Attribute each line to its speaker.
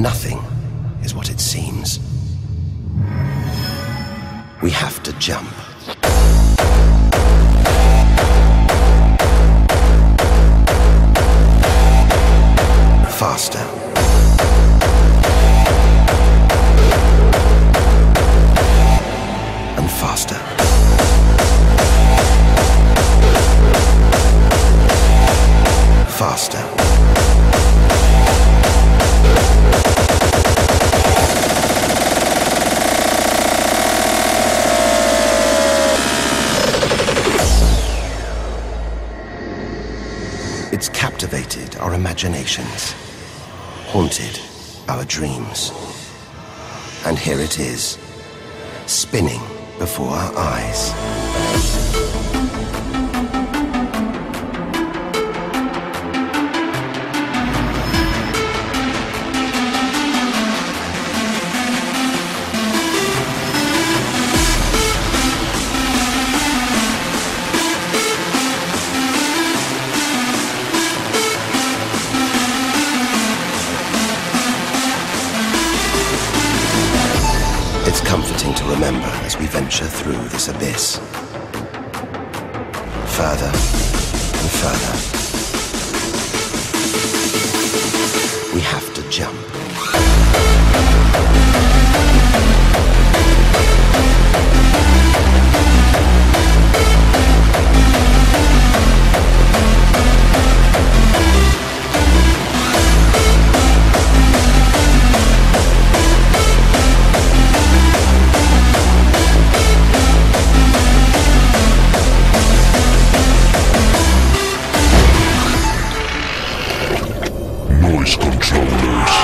Speaker 1: Nothing is what it seems. We have to jump. Faster. And faster. Faster. It's captivated our imaginations, haunted our dreams. And here it is, spinning before our eyes. It's comforting to remember as we venture through this abyss. Further and further. We have to jump.
Speaker 2: Controllers.